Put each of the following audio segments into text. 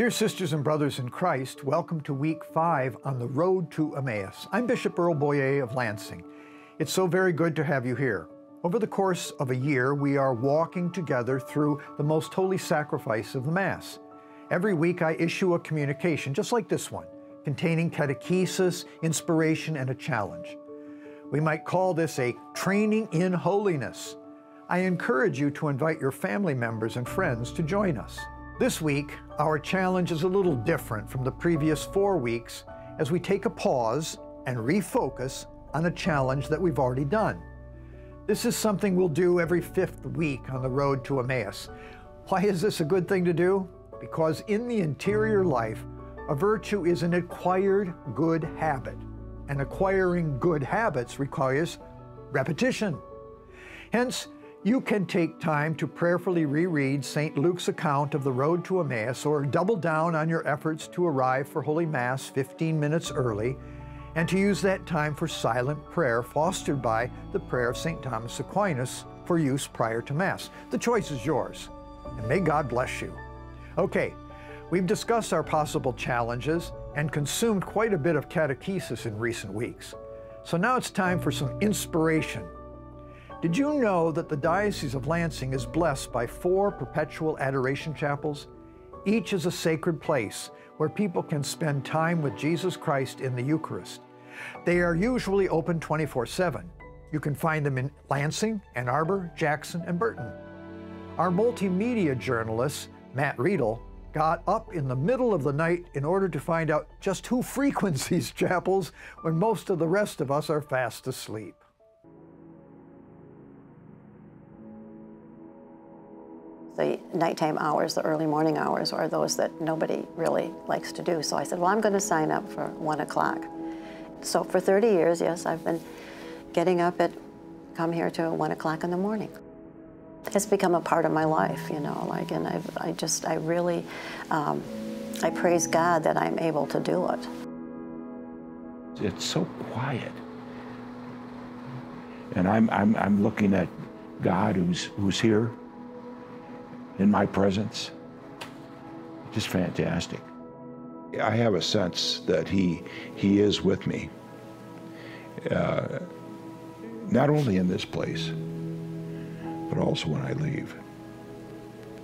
Dear sisters and brothers in Christ, welcome to week five on the road to Emmaus. I'm Bishop Earl Boyea of Lansing. It's so very good to have you here. Over the course of a year, we are walking together through the most holy sacrifice of the Mass. Every week, I issue a communication, just like this one, containing catechesis, inspiration, and a challenge. We might call this a training in holiness. I encourage you to invite your family members and friends to join us. This week, our challenge is a little different from the previous four weeks as we take a pause and refocus on a challenge that we've already done. This is something we'll do every fifth week on the road to Emmaus. Why is this a good thing to do? Because in the interior life, a virtue is an acquired good habit, and acquiring good habits requires repetition. Hence, you can take time to prayerfully reread St. Luke's account of the road to Emmaus or double down on your efforts to arrive for Holy Mass 15 minutes early and to use that time for silent prayer fostered by the prayer of St. Thomas Aquinas for use prior to Mass. The choice is yours, and may God bless you. Okay, we've discussed our possible challenges and consumed quite a bit of catechesis in recent weeks. So now it's time for some inspiration did you know that the Diocese of Lansing is blessed by four perpetual adoration chapels? Each is a sacred place where people can spend time with Jesus Christ in the Eucharist. They are usually open 24 7. You can find them in Lansing, Ann Arbor, Jackson, and Burton. Our multimedia journalist, Matt Riedl, got up in the middle of the night in order to find out just who frequents these chapels when most of the rest of us are fast asleep. The nighttime hours, the early morning hours, are those that nobody really likes to do. So I said, well, I'm going to sign up for 1 o'clock. So for 30 years, yes, I've been getting up at, come here to 1 o'clock in the morning. It's become a part of my life, you know, like, and I've, I just, I really, um, I praise God that I'm able to do it. It's so quiet. And I'm, I'm, I'm looking at God who's, who's here in my presence. Just fantastic. I have a sense that he, he is with me, uh, not only in this place, but also when I leave.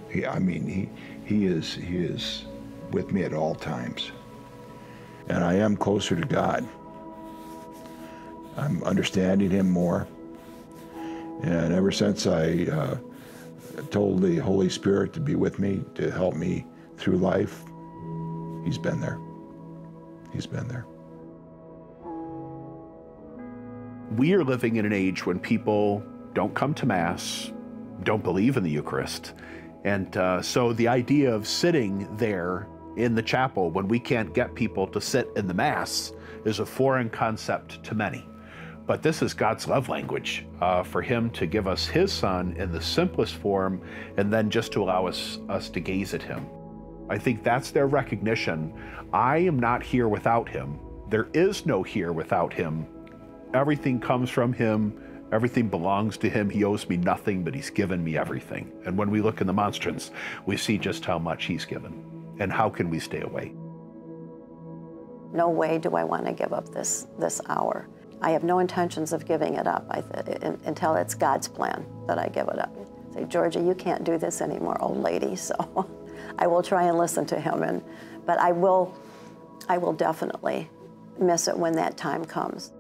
He, I mean, he, he, is, he is with me at all times. And I am closer to God. I'm understanding him more. And ever since I uh, told the Holy Spirit to be with me, to help me through life. He's been there. He's been there. We are living in an age when people don't come to Mass, don't believe in the Eucharist. And uh, so the idea of sitting there in the chapel when we can't get people to sit in the Mass is a foreign concept to many. But this is God's love language uh, for Him to give us His Son in the simplest form and then just to allow us, us to gaze at Him. I think that's their recognition. I am not here without Him. There is no here without Him. Everything comes from Him. Everything belongs to Him. He owes me nothing, but He's given me everything. And when we look in the monstrance, we see just how much He's given. And how can we stay away? No way do I want to give up this, this hour. I have no intentions of giving it up until it's God's plan that I give it up. I say, Georgia, you can't do this anymore, old lady. So I will try and listen to him, and but I will, I will definitely miss it when that time comes.